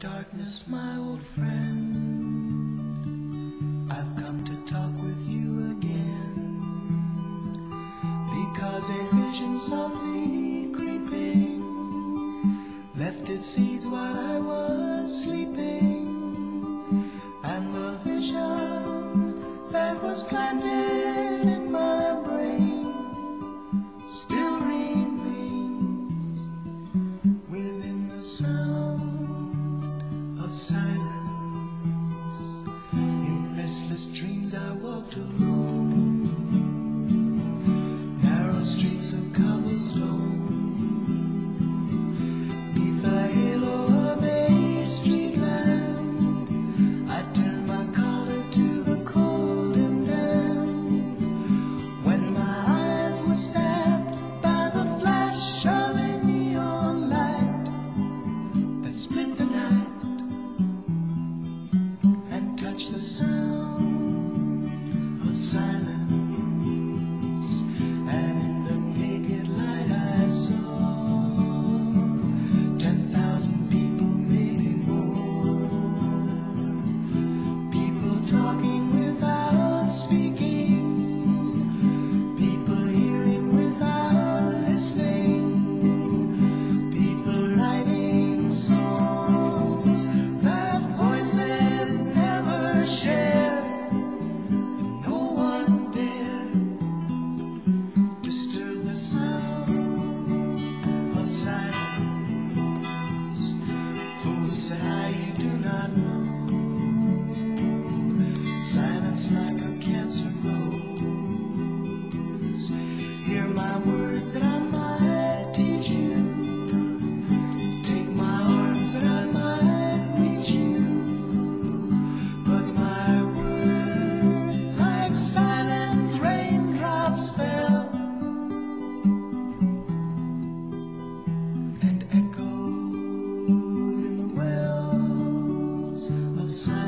Darkness, my old friend, I've come to talk with you again. Because a vision softly creeping left its seed. clouds.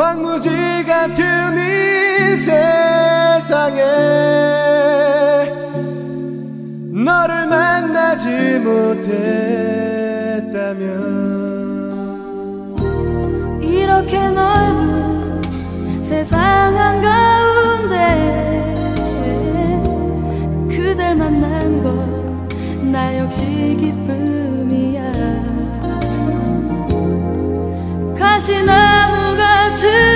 황무지 같은 이 세상에 너를 만나지 못했다면 이렇게 넓은 세상 한가운데 그댈 만난 건나 역시 기쁨이야. 가시나무 같은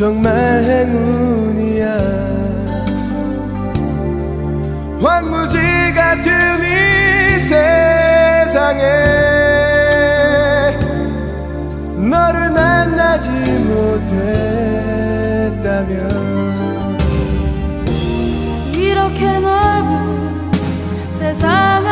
정말 행운이야. 황무지 같은 이 세상에 너를 만나지 못했다면 이렇게 넓은 세상